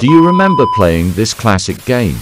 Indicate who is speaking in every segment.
Speaker 1: Do you remember playing this classic game?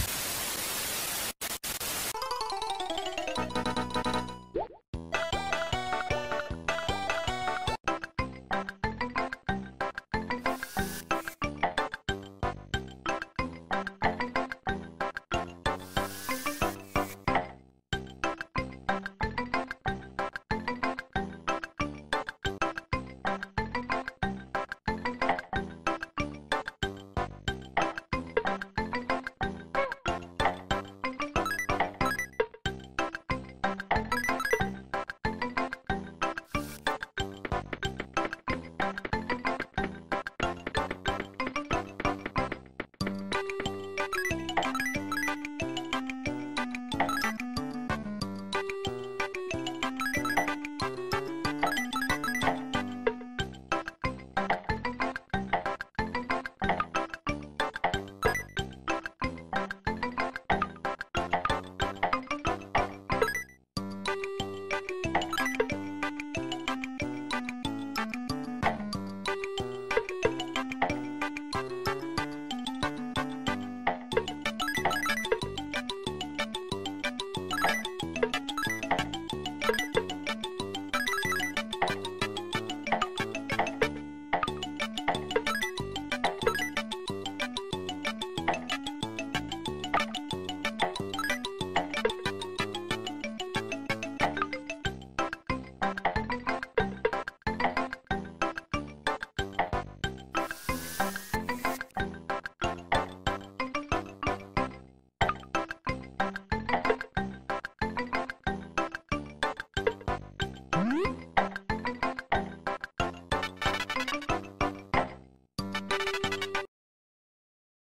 Speaker 1: Mm-hmm.